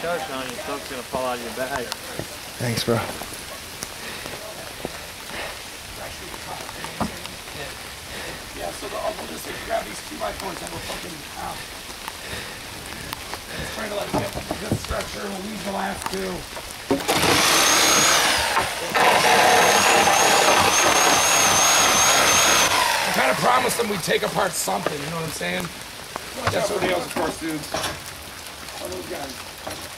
charging on you, stuff's gonna fall out of your bag. Thanks, bro. Yeah, so the, I'll just like, grab these two by fours and we'll fucking out. Just trying to like get a good stretcher. We'll leave the last two. I kind of promised them we'd take apart something. You know what I'm saying? That's what else, of course, dudes. Falou, Diário.